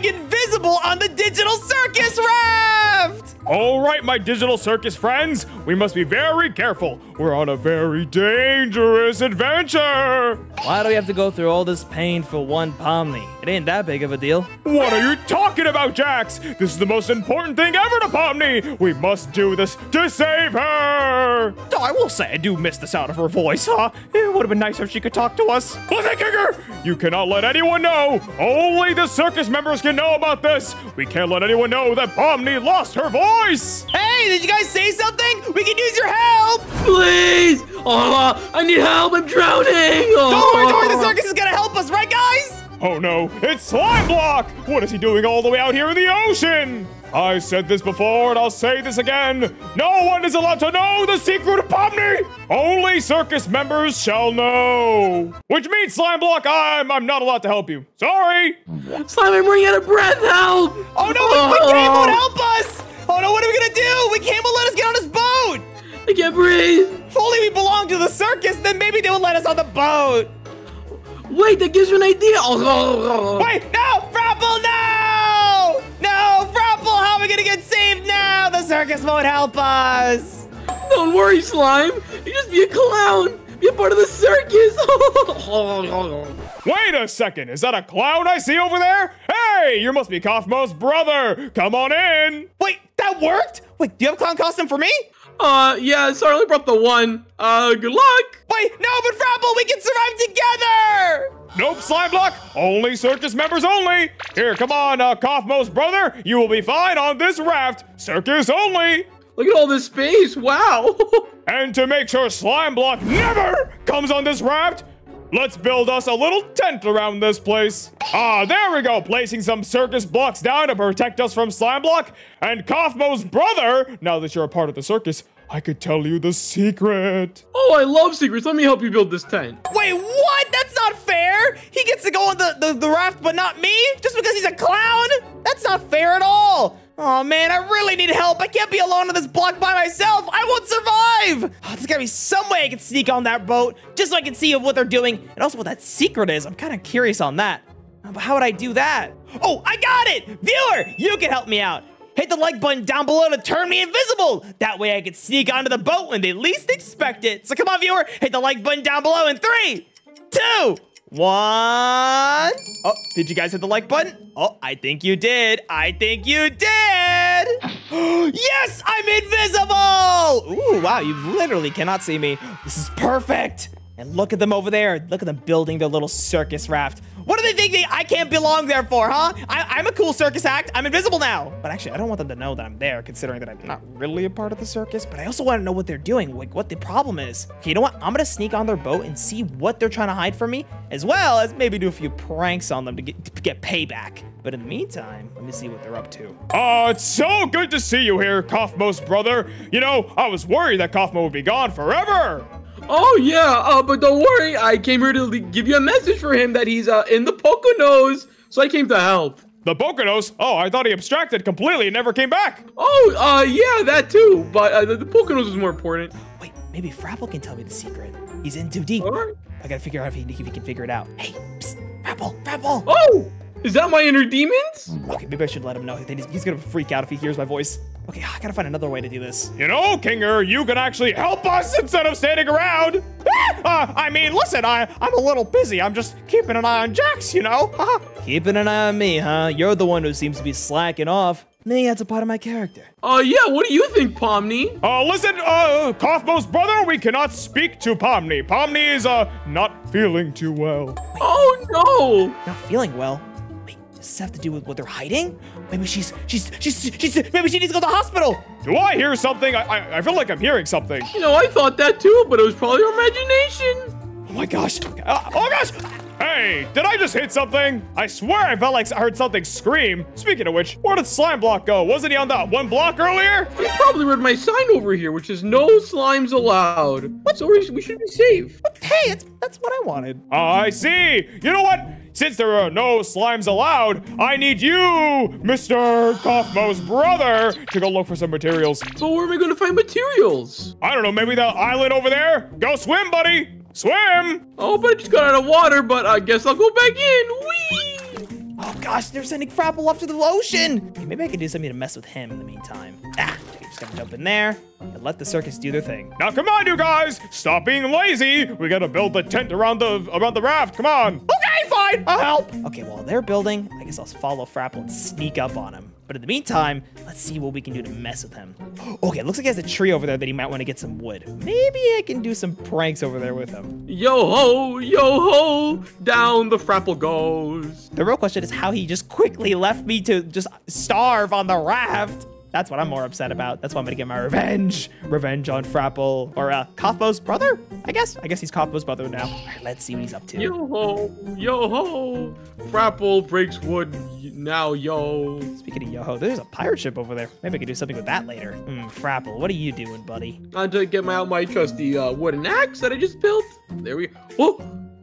going invisible on the digital circus raft! All right, my digital circus friends, we must be very careful. We're on a very dangerous adventure. Why do we have to go through all this pain for one Pomni? It ain't that big of a deal. What are you talking about, Jax? This is the most important thing ever to Pomni. We must do this to save her. Oh, I will say I do miss the sound of her voice, huh? It would have been nicer if she could talk to us. Listen, Kicker! You cannot let anyone know. Only the circus members can know about this. We can't let anyone know that Pomni lost her voice. Hey, did you guys say something? We can use your help! Please! Oh, I need help. I'm drowning. Oh. Don't worry, don't worry, the oh. circus is gonna help us, right, guys? Oh no, it's Slime Block! What is he doing all the way out here in the ocean? I said this before and I'll say this again. No one is allowed to know the secret of Pomni! Only circus members shall know. Which means, Slime Block, I'm, I'm not allowed to help you. Sorry! Slime, I'm running out of breath. Help! Oh no, the game won't help us! Oh no, what are we gonna do? We can't let us get on this boat! I can't breathe. If only we belonged to the circus, then maybe they would let us on the boat! Wait, that gives you an idea. Oh, oh, oh, oh Wait, no! Frapple, no! No, Frapple, how are we gonna get saved now? The circus won't help us! Don't worry, Slime. You just be a clown. Be a part of the circus. Wait a second, is that a clown I see over there? Hey, you must be Kaufmo's brother. Come on in. Wait, that worked? Wait, do you have a clown costume for me? uh, yeah, sorry, I only brought the one. Uh, good luck. Wait, no, but Frapple, we can survive together! Nope, Slime Block. Only circus members only. Here, come on, uh, Kaufmo's brother. You will be fine on this raft. Circus only. Look at all this space. Wow. And to make sure Slime Block never comes on this raft, let's build us a little tent around this place. Ah, there we go. Placing some circus blocks down to protect us from Slime Block. And Kaufmo's brother, now that you're a part of the circus, I could tell you the secret. oh, I love secrets. Let me help you build this tent. Wait, what? That's not fair! He gets to go on the, the, the raft, but not me? Just because he's a clown? That's not fair at all! Oh man, I really need help. I can't be alone on this block by myself. I won't survive. Oh, there's gotta be some way I can sneak on that boat just so I can see what they're doing and also what that secret is. I'm kind of curious on that. But how would I do that? Oh, I got it! Viewer, you can help me out. Hit the like button down below to turn me invisible. That way I can sneak onto the boat when they least expect it. So come on, viewer, hit the like button down below in three, two, one. Oh, did you guys hit the like button? Oh, I think you did. I think you did. yes, I'm invisible. Ooh, wow, you literally cannot see me. This is perfect. And look at them over there. Look at them building their little circus raft. What do they think they, I can't belong there for, huh? I, am a cool circus act. I'm invisible now. But actually, I don't want them to know that I'm there, considering that I'm not really a part of the circus. But I also want to know what they're doing, like what the problem is. Okay, you know what? I'm gonna sneak on their boat and see what they're trying to hide from me, as well as maybe do a few pranks on them to get to get payback. But in the meantime, let me see what they're up to. Oh, it's so good to see you here, Kaufmo's brother. You know, I was worried that Kaufmo would be gone forever. Oh yeah, uh, but don't worry. I came here to give you a message for him that he's uh, in the Poconos, so I came to help. The Bokonos? Oh, I thought he abstracted completely and never came back. Oh, uh, yeah, that too. But uh, the, the Poconos is more important. Wait, maybe Frapple can tell me the secret. He's in too deep. All right. I gotta figure out if he, if he can figure it out. Hey, psst, Frapple, Frapple. Oh, is that my inner demons? Okay, maybe I should let him know. He's, he's gonna freak out if he hears my voice. Okay, I gotta find another way to do this. You know, Kinger, you can actually help us instead of standing around. uh, I mean, listen, I, I'm a little busy. I'm just keeping an eye on Jax, you know? Keeping an eye on me, huh? You're the one who seems to be slacking off. Me, that's a part of my character. Uh, yeah, what do you think, Pomni? Uh, listen, uh, Kaufmo's brother, we cannot speak to Pomni. Pomni is, uh, not feeling too well. Oh, no. Not feeling well. Wait, does this have to do with what they're hiding? Maybe she's, she's, she's, she's, maybe she needs to go to the hospital. Do I hear something? I, I, I feel like I'm hearing something. You know, I thought that too, but it was probably your imagination. Oh my gosh. Uh, oh gosh! Hey, did I just hit something? I swear I felt like I heard something scream. Speaking of which, where did Slime Block go? Wasn't he on that one block earlier? He probably read my sign over here, which is no slimes allowed. So we, we should be safe. Hey, it's, that's what I wanted. I see. You know what? Since there are no slimes allowed, I need you, Mr. Kaufmo's brother, to go look for some materials. But where am I going to find materials? I don't know, maybe that island over there? Go swim, buddy! Swim! Oh, but I just got out of water, but I guess I'll go back in. Whee! Oh gosh, they're sending Frapple off to the ocean. Okay, maybe I can do something to mess with him in the meantime. Ah, okay, just gotta jump in there and let the circus do their thing. Now come on, you guys! Stop being lazy! We gotta build the tent around the around the raft. Come on! Okay, fine, I'll help. Okay, while they're building, I guess I'll follow Frapple and sneak up on him. But in the meantime, let's see what we can do to mess with him. Okay, looks like he has a tree over there that he might want to get some wood. Maybe I can do some pranks over there with him. Yo ho, yo ho, down the Frapple goes. The real question is how he just quickly left me to just starve on the raft. That's what I'm more upset about. That's why I'm gonna get my revenge. Revenge on Frapple. Or uh Kathbo's brother, I guess. I guess he's Kathbo's brother now. All right, let's see what he's up to. Yo ho, yo ho, Frapple breaks wood now, yo. Speaking of yo ho, there's a pirate ship over there. Maybe I could do something with that later. Hmm, Frapple, what are you doing, buddy? Time to get my out my trusty uh, wooden axe that I just built. There we go. Whoa,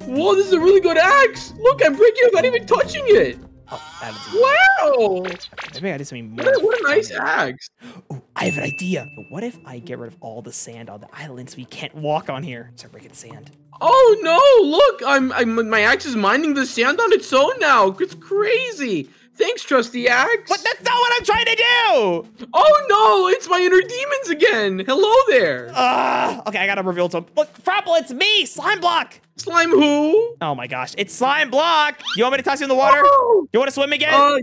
whoa, this is a really good axe. Look, I'm breaking it without even touching it. Oh, that is Wow, Maybe I do something more. what a, what a nice axe. Ooh, I have an idea. What if I get rid of all the sand on the island so we can't walk on here? Start breaking sand. Oh no! Look, I'm, I'm my axe is mining the sand on its own now. It's crazy. Thanks, trusty axe. But that's not what I'm trying to do! Oh no! It's my inner demons again. Hello there. Ah, okay, I gotta reveal to him. Look, Frapple, it's me, Slime Block! Slime who? Oh my gosh, it's Slime Block! You want me to toss you in the water? Oh, You wanna swim again? uh,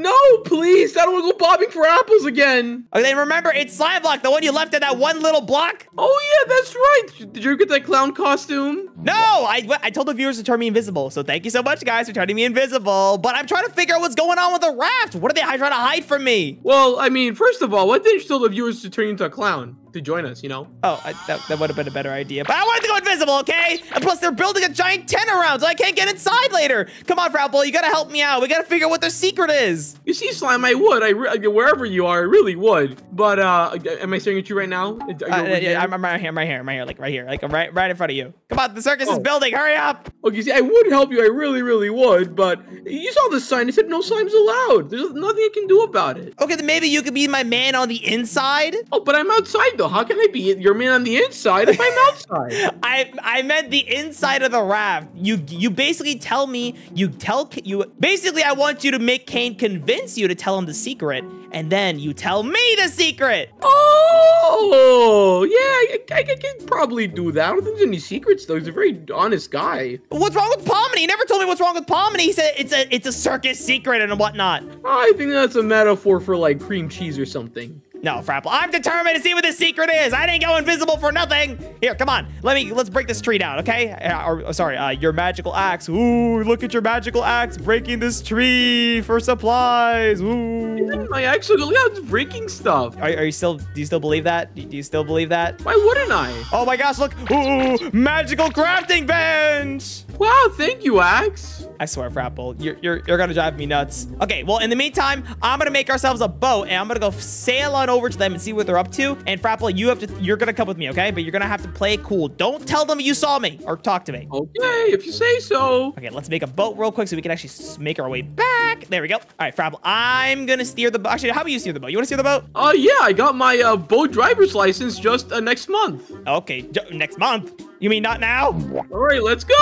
no, please. I don't want to go bobbing for apples again. okay, then remember, it's Slime Block, the one you left in that one little block? Oh yeah, that's right. Did you get that clown costume? No, I, I told the viewers to turn me invisible, so thank you so much, guys, for turning me invisible. But I'm trying to figure out what's going on with the raft. What are they trying to hide from me? Well, I mean, first of all, what didn't you tell the viewers to turn you into a clown to join us? You know. Oh, I, that, that would have been a better idea. But I wanted to go invisible, okay? And plus, they're building a giant tent around, so I can't get inside later. Come on, Frapple, you gotta help me out. We gotta figure out what their secret is. You see, slime, I would. I re- wherever you are, I really would. But uh, am I staring at you right now? You Uh, yeah, here? I'm, I'm right here, I'm right here, I'm right here, like right here, like right, right in front of you. Come on, the circus is Oh. building. Hurry up! Okay, see, I would help you. I really, really would. But you saw the sign. It said no slimes allowed. There's nothing I can do about it. Okay, then maybe you could be my man on the inside. Oh, but I'm outside though. How can I be your man on the inside if I'm outside? I I meant the inside of the raft. You you basically tell me you tell you basically I want you to make Caine convince you to tell him the secret, and then you tell me the secret. Oh, yeah, I, I, I can probably do that. I don't think there's any secrets though. He's a very honest guy. What's wrong with Pomni? He never told me what's wrong with Pomni. He said it's a it's a circus secret and whatnot. I think that's a metaphor for like cream cheese or something. No, Frapple, I'm determined to see what the secret is. I didn't go invisible for nothing. Here, come on. Let me let's break this tree down, okay? Uh, or uh, sorry, uh, your magical axe. Ooh, look at your magical axe breaking this tree for supplies. Ooh. My axe look how it's breaking stuff. Are, are you still? Do you still believe that? Do you still believe that? Why wouldn't I? Oh my gosh! Look! Ooh, magical crafting bench. Wow, thank you, Axe. I swear, Frapple, you're, you're, you're gonna drive me nuts. Okay, well, in the meantime, I'm gonna make ourselves a boat, and I'm gonna go sail on over to them and see what they're up to. And Frapple, you have to, you're gonna come with me, okay? But you're gonna have to play cool. Don't tell them you saw me or talk to me. Okay, if you say so. Okay, let's make a boat real quick so we can actually make our way back. There we go. All right, Frapple, I'm gonna steer the boat. Actually, how about you steer the boat? You wanna steer the boat? Uh, yeah, I got my uh, boat driver's license just uh, next month. Okay, next month. You mean not now? All right, let's go.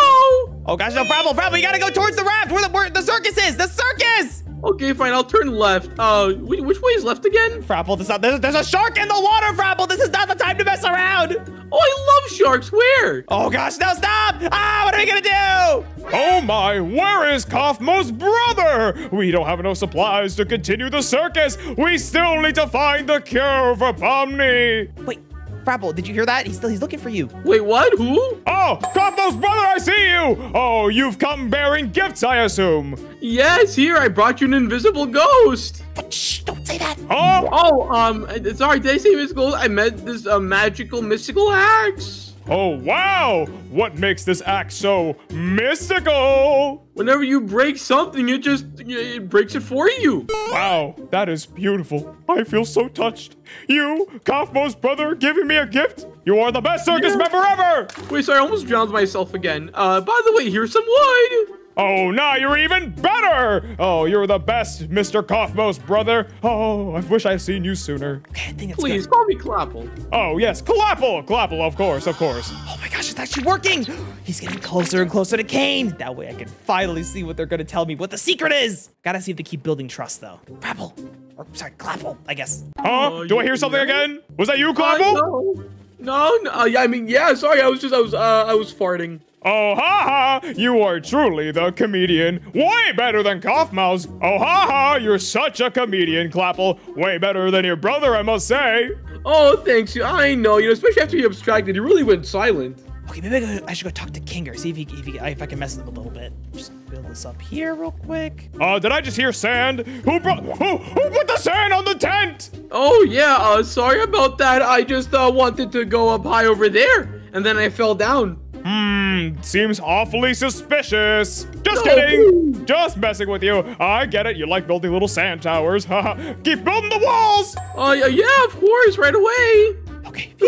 Oh gosh, no, Frapple, Frapple, you gotta go towards the raft where the, where the circus is. The circus! Okay, fine, I'll turn left. Uh, which way is left again? Frapple, this not, there's, there's a shark in the water, Frapple. This is not the time to mess around. Oh, I love sharks. Where? Oh gosh, no, stop! Ah, what are we gonna do? Oh my, where is Kaufmo's brother? We don't have enough supplies to continue the circus. We still need to find the cure for Pomni. Wait, Frapple, did you hear that? He's still he's looking for you. Wait, what? Who? Oh, Kaufmo's brother, I see you. Oh, you've come bearing gifts, I assume. Yes, here, I brought you an invisible ghost. Shh, don't say that. Oh, Oh, um, sorry, did I say mystical? I meant this uh, magical mystical axe. Oh wow. What makes this act so mystical? Whenever you break something, it just it breaks it for you. Wow, that is beautiful. I feel so touched. You, Kaufmo's brother, giving me a gift? You are the best circus Yeah. member ever! Wait, sorry, I almost drowned myself again. Uh, by the way, here's some wood. Oh, now you're even better! Oh, you're the best, Mr. Kaufmo's brother. Oh, I wish I'd seen you sooner. Okay, I think it's Please good. call me Clapple. Oh, yes, Clapple! Clapple, of course, of course. Oh my gosh, it's actually working. He's getting closer and closer to Caine. That way I can finally see what they're gonna tell me, what the secret is. Gotta see if they keep building trust though. Crapple. Or sorry, Clapple, I guess. Huh? Oh, Do I hear something yeah? again? Was that you, Uh, no. No, no, uh, I mean, yeah, sorry, I was just, I was, uh, I was farting. Oh, ha ha! You are truly the comedian. Way better than Kaufmouse. Oh, ha ha! You're such a comedian, Clapple. Way better than your brother, I must say. Oh, thanks. I know, you know, especially after you abstracted, you really went silent. Okay, maybe I, go, I should go talk to Kinger, see if he, if, he, if I can mess with him a little bit. Just build this up here real quick. Uh, did I just hear sand? Who brought? Who, who put the sand on the tent? Oh, yeah, uh, sorry about that. I just, uh, wanted to go up high over there, and then I fell down. Hmm, seems awfully suspicious. Just No, kidding. please. Just messing with you. I get it. You like building little sand towers. Keep building the walls. Oh, yeah, yeah, of course, right away. Okay.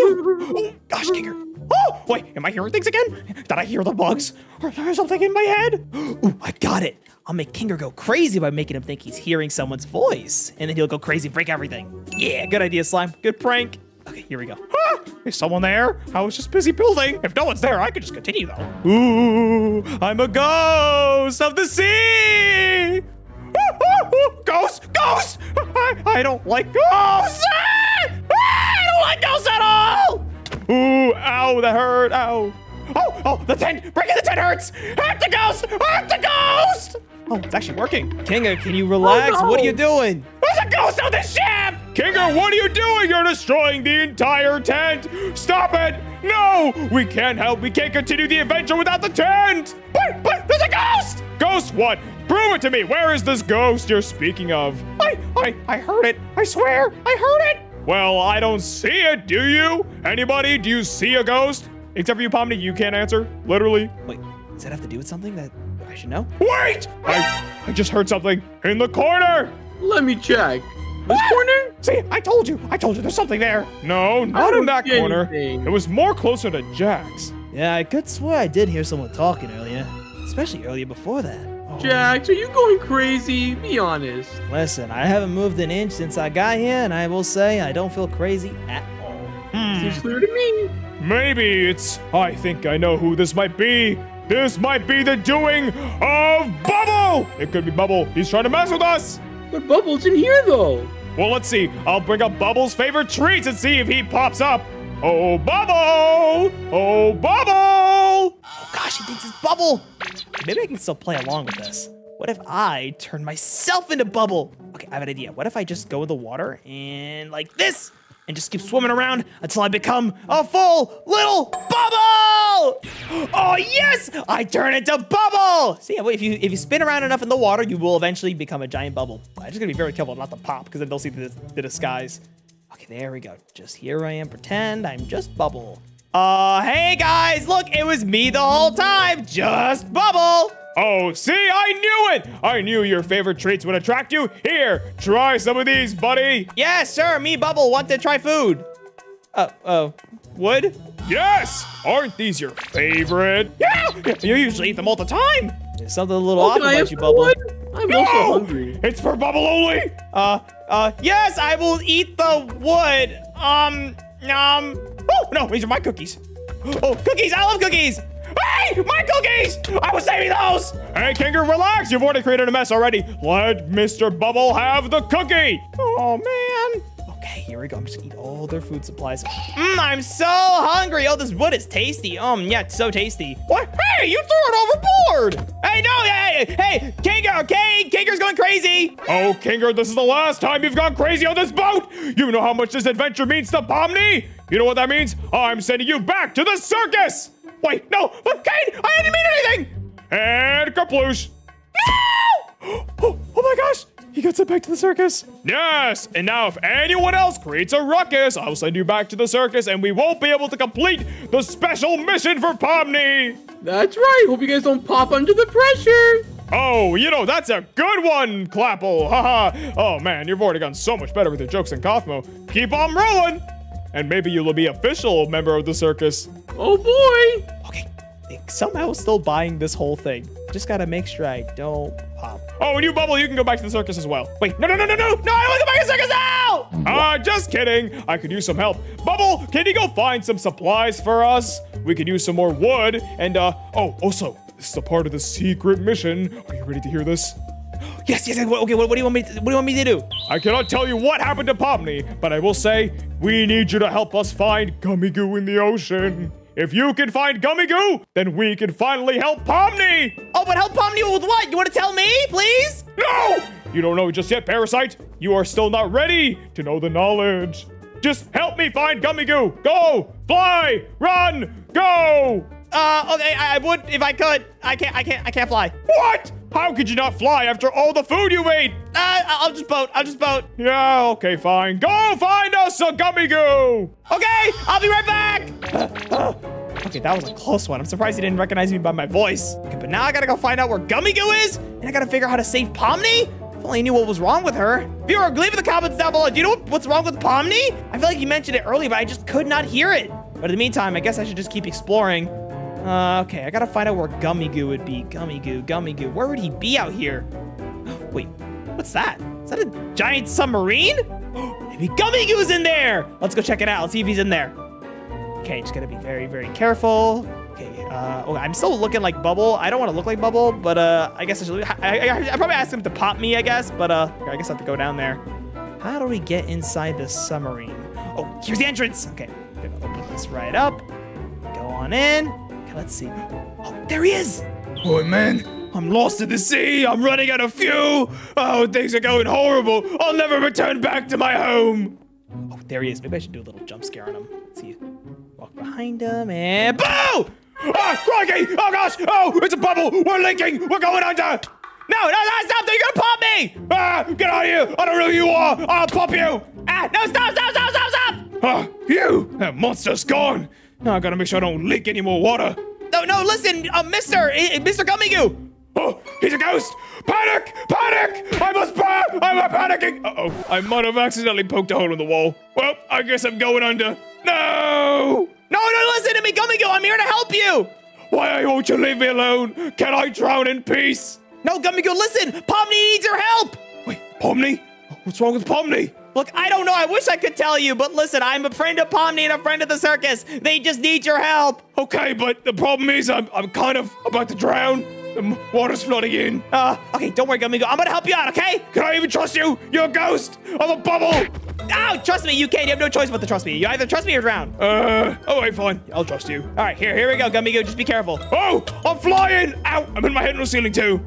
Oh, gosh, Kinger. Oh, wait. Am I hearing things again? Did I hear the bugs? Or there's something in my head? Ooh, I got it. I'll make Kinger go crazy by making him think he's hearing someone's voice. And then he'll go crazy break everything. Yeah, good idea, Slime. Good prank. Okay, here we go. Ah, is someone there? I was just busy building. If no one's there, I could just continue though. Ooh, I'm a ghost of the sea. Ooh, ooh, ooh, Ghost, ghost! I, I don't like ghosts. Ah! Ah, I don't like ghosts at all. Ooh, ow, that hurt. Ow. Oh, oh, the tent! Breaking the tent hurts! Hurt the ghost! Hurt the ghost! Oh, it's actually working. Kinger, can you relax? no. What are you doing? There's a ghost on the ship! Kinger, what are you doing? You're destroying the entire tent! Stop it! No! We can't help. We can't continue the adventure without the tent! But, but, there's a ghost! Ghost what? Prove it to me. Where is this ghost you're speaking of? I, I, I heard it. I swear, I heard it. Well, I don't see it, do you? Anybody? Do you see a ghost? Except for you, Pomni, you can't answer. Literally. Wait, does that have to do with something that I should know? Wait! I, I just heard something in the corner! Let me check. This corner? See, I told you. I told you there's something there. No, not oh, in that corner. anything. It was more closer to Jax. Yeah, I could swear I did hear someone talking earlier. Especially earlier before that. Oh. Jax, are you going crazy? Be honest. Listen, I haven't moved an inch since I got here, and I will say I don't feel crazy at all. Hmm. Seems clear to me. Maybe it's. I think I know who this might be. This might be the doing of Bubble! It could be Bubble. He's trying to mess with us. But Bubbles in here, though. Well, let's see. I'll bring up Bubble's favorite treats and see if he pops up. Oh, Bubble! Oh, Bubble! Oh gosh, he thinks it's Bubble! Maybe I can still play along with this. What if I turn myself into Bubble? Okay, I have an idea. What if I just go in the water and like this? And just keep swimming around until I become a full little bubble! Oh yes! I turn into bubble! See, if you if you spin around enough in the water, you will eventually become a giant bubble. I just gotta be very careful not to pop, because then they'll see the, the disguise. Okay, there we go. Just here I am. Pretend I'm just bubble. Uh, hey guys, look, it was me the whole time. Just bubble. Oh, see, I knew it! I knew your favorite treats would attract you. Here, try some of these, buddy. Yes, sir. Me, Bubble, want to try food. Uh, uh, wood? Yes! Aren't these your favorite? Yeah, you usually eat them all the time. There's something a little Oh, off about you, Bubble. wood? I'm also hungry. It's for Bubble only! Uh, uh, yes, I will eat the wood. Um, um. Oh no, these are my cookies. Oh, cookies! I love cookies. Hey, my cookies! I was saving those. Hey, Kinger, relax. You've already created a mess already. Let Mr. Bubble have the cookie. Oh man. Okay, here we go. I'm just gonna eat all their food supplies. Mmm, I'm so hungry. Oh, this wood is tasty. Um, yeah, it's so tasty. What? Hey, you threw it overboard! Hey, no, hey, hey, Kinger, okay? Kinger's going crazy. Oh, Kinger, this is the last time you've gone crazy on this boat! You know how much this adventure means to Pomni? You know what that means? I'm sending you back to the circus! Wait, no, but Caine, I didn't mean anything! And Kaploosh! No! Oh, oh my gosh! He got sent back to the circus. Yes, and now if anyone else creates a ruckus, I'll send you back to the circus and we won't be able to complete the special mission for Pomni! That's right. Hope you guys don't pop under the pressure. Oh, you know, that's a good one, Clapple. Haha. oh, man, you've already gotten so much better with your jokes than Kaufmo. Keep on rolling. And maybe you'll be official member of the circus. Oh boy. Okay, somehow still buying this whole thing. Just gotta make sure I don't pop. Oh, and you, Bubble, you can go back to the circus as well. Wait, no, no, no, no, no, no! I don't want to go back to the circus now! Ah, just kidding. I could use some help. Bubble, can you go find some supplies for us? We could use some more wood. And, uh, oh, also, this is a part of the secret mission. Are you ready to hear this? Yes, yes. yes. Okay, what, what do you want me? To, what do you want me to do? I cannot tell you what happened to Pomni, but I will say we need you to help us find Gummy Goo in the ocean. If you can find Gummy Goo, then we can finally help Pomni. Oh, but help Pomni with what? You want to tell me, please? No! You don't know just yet, Parasite. You are still not ready to know the knowledge. Just help me find Gummy Goo. Go! Fly! Run! Go! Uh, okay, I, I would if I could. I can't. I can't. I can't fly. What? How could you not fly after all the food you ate? Uh, I'll just boat. I'll just boat. Yeah, okay, fine. Go find us a Gummy Goo! Okay, I'll be right back. okay, that was a close one. I'm surprised he didn't recognize me by my voice. Okay, but now I gotta go find out where Gummy Goo is, and I gotta figure out how to save Pomni. If only I knew what was wrong with her. Viewer, leave in the comments down below. Do you know what's wrong with Pomni? I feel like you mentioned it earlier, but I just could not hear it. But in the meantime, I guess I should just keep exploring. Uh, okay, I gotta find out where Gummy Goo would be. Gummy Goo, Gummy Goo. Where would he be out here? Wait, what's that? Is that a giant submarine? Maybe Gummy Goo's in there. Let's go check it out. Let's see if he's in there. Okay, just gotta be very, very careful. Okay, uh, oh, I'm still looking like Bubble. I don't want to look like Bubble, but uh, I guess I should. I, I, I probably asked him to pop me, I guess, but uh, I guess I have to go down there. How do we get inside the submarine? Oh, here's the entrance. Okay, gonna open this right up. Go on in. Okay, let's see. Oh, there he is. Oh man, I'm lost in the sea. I'm running out of fuel. Oh, things are going horrible. I'll never return back to my home. Oh, there he is. Maybe I should do a little jump scare on him. Let's see. Walk behind him and boo! Ah, crikey! Oh gosh! Oh, it's a bubble. We're leaking. We're going under. No, no, no, stop! You're gonna pop me! Ah, get out of here! I don't know who you are. I'll pop you. Ah, no, stop, stop, stop, stop, stop! Ah, you! That monster's gone. Now I gotta make sure I don't leak any more water. No, no, listen, uh, Mister, eh, Mister Gummy Goo. Oh, he's a ghost! Panic! Panic! I must burn! I'm panicking! Uh-oh, I might have accidentally poked a hole in the wall. Well, I guess I'm going under. No! No, no, listen to me, Gummy Goo. I'm here to help you. Why won't you leave me alone? Can I drown in peace? No, Gummy Goo, listen. Pomni needs your help. Wait, Pomni? What's wrong with Pomni? Look, I don't know. I wish I could tell you, but listen, I'm a friend of Pomni and a friend of the circus. They just need your help. Okay, but the problem is I'm, I'm kind of about to drown. The water's flooding in. Uh, okay, don't worry, Gummy. I'm gonna help you out, okay? Can I even trust you? You're a ghost! I'm a bubble! Oh, trust me, you can't. You have no choice but to trust me. You either trust me or drown. Uh, oh wait, fine. I'll trust you. All right, here, here we go, Gummy Goo. Just be careful. Oh, I'm flying! Ow, I'm in my head on the ceiling too.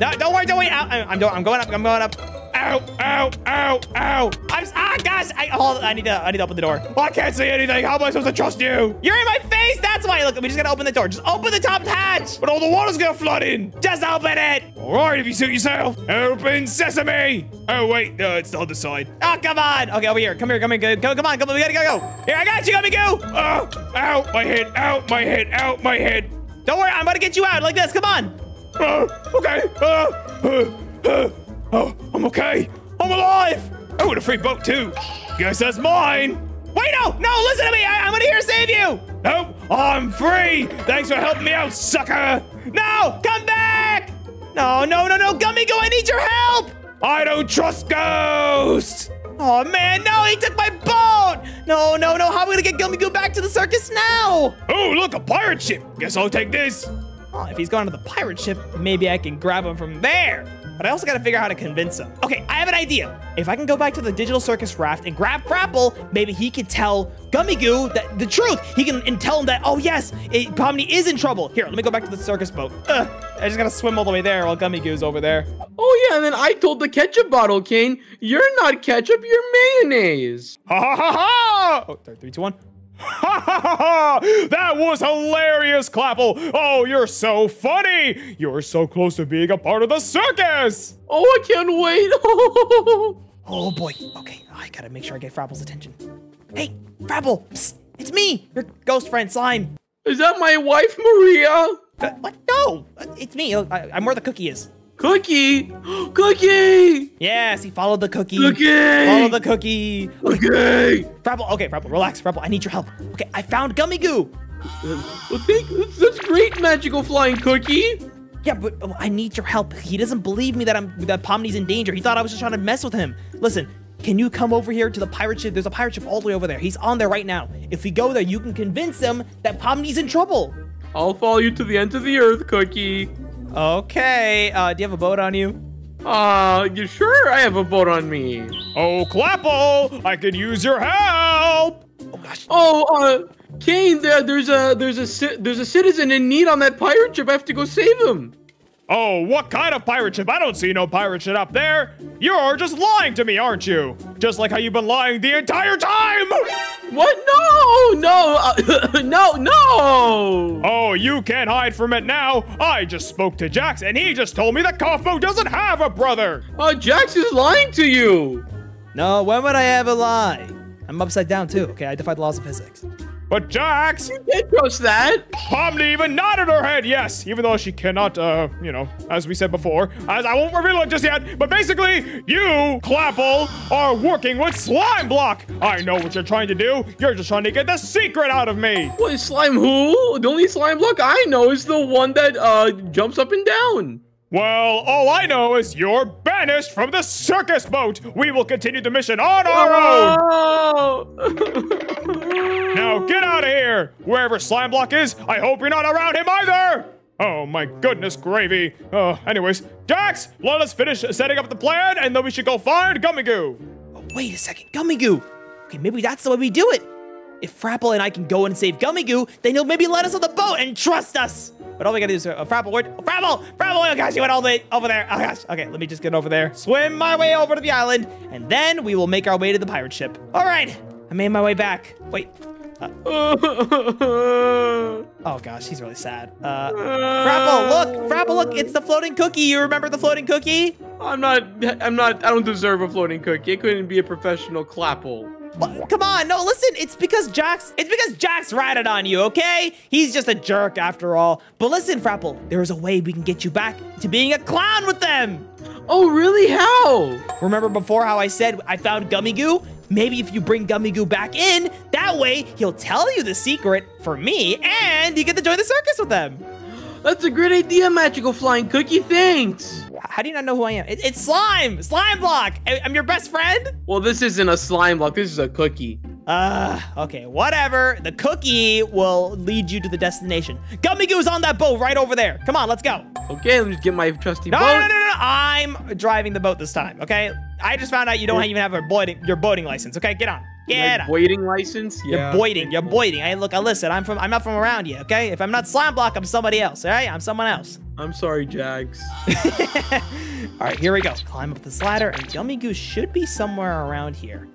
No, don't worry, don't worry. Ow, I'm, I'm, I'm going up. I'm going up. Ow, ow, ow, ow. I'm ah, gosh. I hold. I need to. I need to open the door. I can't see anything. How am I supposed to trust you? You're in my face. That's why. Look, we just gotta open the door. Just open the top hatch. But all the water's gonna flood in. Just open it. All right, if you suit yourself. Open sesame. Oh wait, no, it's the other side. Oh, come on. Okay, over here. Come here. Come here. Go, go come on. Come on. We gotta go. Go. Here, I got you. Gummy Goo. Oh, ow, my head, ow, my head, ow, my head. Don't worry. I'm gonna get you out like this. Come on. Oh, okay. Uh, uh, uh, oh, I'm okay. I'm alive. Oh, and a free boat too. Guess that's mine. Wait, no, no. Listen to me. I, I'm gonna here save you. Nope, I'm free. Thanks for helping me out, sucker. No, come back. No, no, no, no. Gummy Goo, I need your help. I don't trust ghosts. Oh man, no, he took my boat! No, no, no, how are we gonna get Gummy Goo back to the circus now? Oh, look, a pirate ship. Guess I'll take this. Oh, if he's going to the pirate ship, maybe I can grab him from there. But I also gotta figure out how to convince him. Okay, I have an idea. If I can go back to the digital circus raft and grab Frapple, maybe he could tell Gummy Goo that the truth. He can and tell him that, oh yes, it, Pomni is in trouble. Here, let me go back to the circus boat. Ugh, I just gotta swim all the way there while Gummy Goo's over there. Oh yeah, and then I told the ketchup bottle king, you're not ketchup, you're mayonnaise. Ha ha ha ha! Oh, three, two, one. Ha ha ha ha! That was hilarious, Clapple! Oh, you're so funny! You're so close to being a part of the circus! Oh, I can't wait. Oh boy. Okay, I gotta make sure I get Frapple's attention. Hey, Frapple! Psst, it's me, your ghost friend Slime. Is that my wife, Maria? Uh, what? No, uh, it's me. I, I'm where the cookie is. Cookie! Cookie! Yes, he followed the cookie. Cookie! Follow the cookie. Okay, Cookie! Frapple. Okay, Frapple, relax. Frapple, I need your help. Okay, I found Gummy Goo. Well, thank, that's, that's great, magical flying cookie. Yeah, but oh, I need your help. He doesn't believe me that I'm that Pomni's in danger. He thought I was just trying to mess with him. Listen, can you come over here to the pirate ship? There's a pirate ship all the way over there. He's on there right now. If we go there, you can convince him that Pomni's in trouble. I'll follow you to the end of the earth, Cookie. Okay. Uh, do you have a boat on you? Uh, you sure? I have a boat on me. Oh, Clapple, I could use your help. Oh gosh. Oh, uh, Caine, there, there's a there's a there's a citizen in need on that pirate ship. I have to go save him. Oh, what kind of pirate ship? I don't see no pirate ship up there. You're just lying to me, aren't you? Just like how you've been lying the entire time. What? No, no, uh, no, no. Oh, you can't hide from it now. I just spoke to Jax and he just told me that Kaufmo doesn't have a brother. Uh, Jax is lying to you. No, when would I ever lie? I'm upside down too. Okay, I defy the laws of physics. But Jax, You did trust that. Pomni even nodded her head yes, even though she cannot, uh, you know, as we said before, as I won't reveal it just yet, but basically, you, Clapple, are working with Slime Block. I know what you're trying to do. You're just trying to get the secret out of me. What slime? Who? The only slime block I know is the one that uh jumps up and down. Well, all I know is you're banished from the circus boat. We will continue the mission on our own. Oh. Now get out of here! Wherever Slime Block is, I hope you're not around him either! Oh my goodness gravy. Uh, anyways, Jax, let us finish setting up the plan and then we should go find Gummy Goo. Oh, wait a second, Gummy Goo. Okay, maybe that's the way we do it. If Frapple and I can go and save Gummy Goo, then he'll maybe let us on the boat and trust us. But all we gotta do is uh, Frapple, where, oh, Frapple, Frapple, oh gosh, you went all the way over there. Oh gosh, okay, let me just get over there, swim my way over to the island, and then we will make our way to the pirate ship. All right, I made my way back. Wait, oh gosh, he's really sad. Uh, Frapple, look, Frapple, look, it's the floating cookie. You remember the floating cookie? I'm not. I'm not. I don't deserve a floating cookie. It couldn't be a professional clapple. What? Come on, no, listen, it's because Jax, it's because Jax ratted on you, okay? He's just a jerk after all. But listen, Frapple, there is a way we can get you back to being a clown with them. Oh, really? How? Remember before how I said I found Gummy Goo? Maybe if you bring Gummy Goo back in, that way he'll tell you the secret for me and you get to join the circus with them. That's a great idea, magical flying cookie. Thanks. How do you not know who I am? It- it's Slime, Slime Block. I- I'm your best friend. Well, this isn't a slime block. This is a cookie. Uh, okay, whatever. The cookie will lead you to the destination. Gummy Goo's on that boat right over there. Come on, let's go. Okay, let me just get my trusty No, boat. no, no, no, no. I'm driving the boat this time, okay? I just found out you don't even have a boating, your boating license, okay? Get on. Get on. waiting license. You're Yeah. boiting. You're boiting. Hey, look, I listen. I'm from. I'm not from around you. Okay. If I'm not slime block, I'm somebody else. All right. I'm someone else. I'm sorry, Jags. all right. Here we go. Climb up this ladder, and Gummy Goose should be somewhere around here.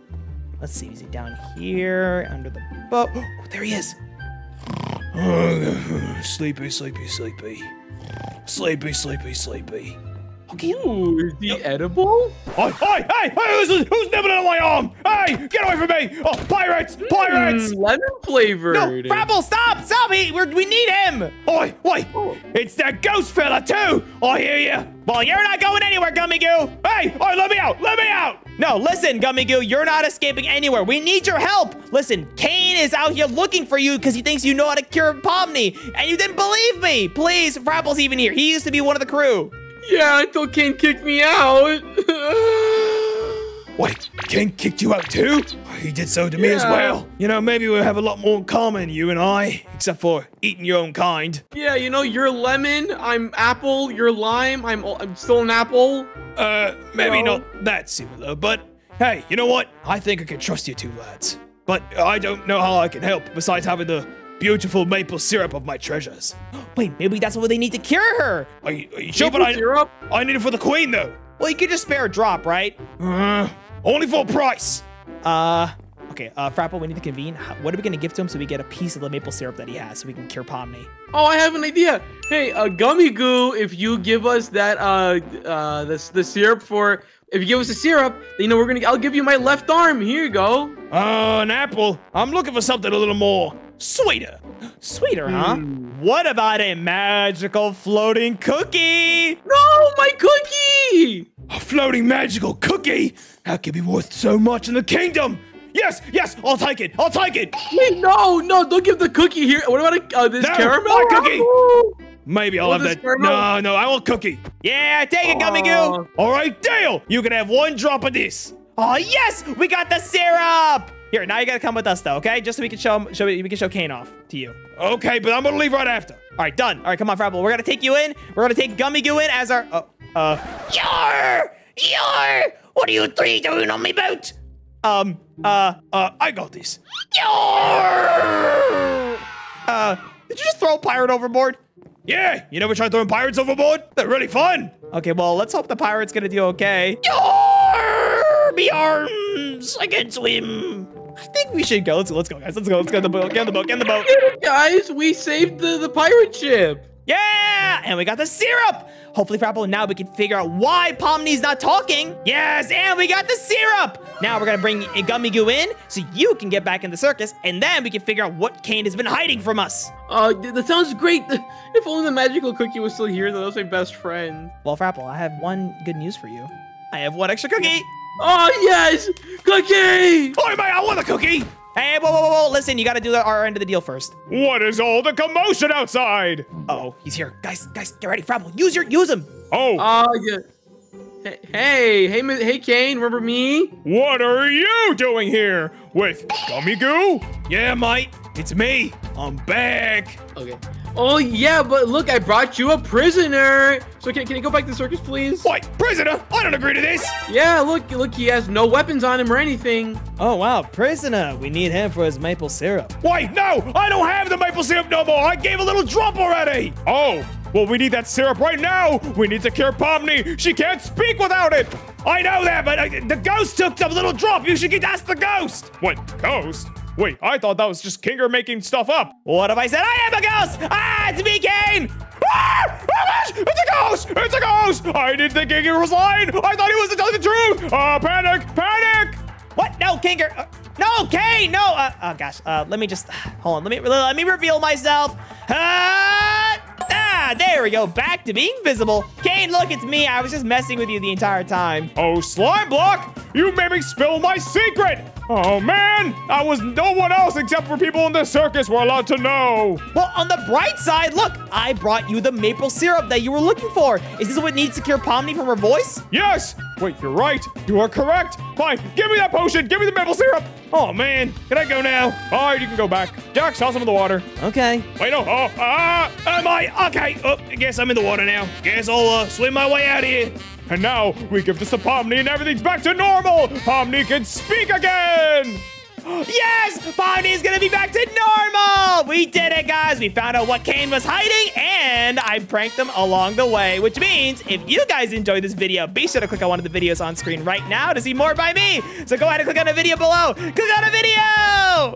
Let's see. Is he down here under the boat? Oh, there he is. sleepy, sleepy, sleepy. Sleepy, sleepy, sleepy. Okay. Ooh, is he edible? Hey, hey, hey, hey, who's, who's nibbling on my arm? Hey, get away from me! Oh, pirates, pirates! Mm, lemon flavored. No, Frapple, stop! Stop! He, we're, we need him. Oi, wait, it's that ghost fella too! I hear you. Well, you're not going anywhere, Gummy Goo. Hey, oi, let me out, let me out! No, listen, Gummy Goo, you're not escaping anywhere. We need your help. Listen, Caine is out here looking for you because he thinks you know how to cure Pomni, and you didn't believe me. Please, Frapple's even here. He used to be one of the crew. Yeah, until Caine kicked me out. Wait, King kicked you out too? He did so to me as well. You know, maybe we have a lot more in common, you and I, except for eating your own kind. yeah, you know, you're lemon. I'm apple. You're lime. I'm I'm still an apple. Uh, maybe No. not that similar, but hey, you know what? I think I can trust you two lads. But I don't know how I can help besides having the beautiful maple syrup of my treasures. Wait, maybe that's what they need to cure her. Are you, are you sure? Maple But I, syrup? I need it for the queen, though. Well, you could just spare a drop, right? Uh, only for a price. Uh, okay, uh, Frapple, we need to convene. What are we gonna give to him so we get a piece of the maple syrup that he has so we can cure Pomni? Oh, I have an idea. Hey, uh, Gummy Goo, if you give us that, uh, uh, this the syrup for, if you give us the syrup, then, you know we're gonna. I'll give you my left arm. Here you go. Uh, an apple. I'm looking for something a little more sweeter. Sweeter, huh? Hmm. What about a magical floating cookie? No, my cookie. A floating magical cookie? That could be worth so much in the kingdom. Yes, yes, I'll take it. I'll take it. Wait, no, no, don't give the cookie here. What about uh, this No, caramel? my cookie. apple? Maybe I'll have that. caramel? No, no, I want cookie. Yeah, take it, Gummy Goo. All right, deal. You can have one drop of this. Oh yes, we got the syrup. Here, now you gotta come with us though, okay? Just so we can show him, show we can show Caine off to you. Okay, but I'm gonna leave right after. All right, done. All right, come on, Frapple. We're gonna take you in. We're gonna take Gummy Goo in as our. Uh, uh. Yar! Yar! What are you three doing on me boat? Um. Uh. Uh, I got this. Yar! Uh. Did you just throw a pirate overboard? Yeah, you never tried throwing pirates overboard? They're really fun. Okay, well, let's hope the pirate's gonna do okay. Yar! Me arms! I can swim. I think we should go. Let's, let's go, guys. Let's go. Let's get the boat. Get on the boat. Get on the boat. Guys, we saved the, the pirate ship. Yeah! And we got the syrup! Hopefully, Frapple, now we can figure out why Pomni's not talking. Yes, and we got the syrup! Now we're gonna bring Gummy Goo in so you can get back in the circus, and then we can figure out what Caine has been hiding from us. Uh, that sounds great. If only the magical cookie was still here, that was my best friend. Well, Frapple, I have one good news for you. I have one extra cookie. Oh, yes! Cookie! Oh, man, I want a cookie. Hey, whoa, whoa, whoa, whoa. Listen, you gotta do the, our end of the deal first. What is all the commotion outside? Uh oh, he's here. Guys, guys, get ready. Frapple, use your, use him. Oh, Uh, yeah. Hey, hey, hey, hey, Caine, remember me? what are you doing here? With Gummy Goo? Yeah, mate, it's me. I'm back. Okay. Oh, yeah, but look, I brought you a prisoner. So can, can you go back to the circus, please? Wait, prisoner? I don't agree to this. Yeah, look, look, he has no weapons on him or anything. Oh, wow, prisoner. We need him for his maple syrup. Wait, no, I don't have the maple syrup no more. I gave a little drop already. Oh, well, we need that syrup right now. We need to cure Pomni. She can't speak without it. I know that, but uh, the ghost took some little drop. You should get ask the ghost. What, ghost? Wait, I thought that was just Kinger making stuff up. What if I said I am a ghost? Ah, it's me, Caine! Ah! Oh gosh! It's a ghost! It's a ghost! I didn't think Kinger was lying. I thought he was telling the truth. Uh, panic! Panic! What? No, Kinger. Uh, no, Caine. No. Uh, oh gosh. Uh, let me just hold on. Let me let me reveal myself. Ah, ah, there we go. Back to being visible. Caine, look, it's me. I was just messing with you the entire time. Oh, slime block! You made me spill my secret! Oh man! I was no one else except for people in the circus were allowed to know! Well, on the bright side, look, I brought you the maple syrup that you were looking for. Is this what needs to cure Pomni from her voice? Yes! Wait, you're right. You are correct. Fine, give me that potion. Give me the maple syrup. Oh man, can I go now? All right, you can go back. Jack, toss some of the water. Okay. Wait, no. Oh, ah, am I? Okay. Oh, I guess I'm in the water now. Guess I'll uh, swim my way out of here. And now we give this to Pomni and everything's back to normal. Pomni can speak again. Yes! Pomni's gonna be back to normal! We did it, guys! We found out what Caine was hiding, and I pranked them along the way, which means if you guys enjoyed this video, be sure to click on one of the videos on screen right now to see more by me! So go ahead and click on the video below! Click on a video!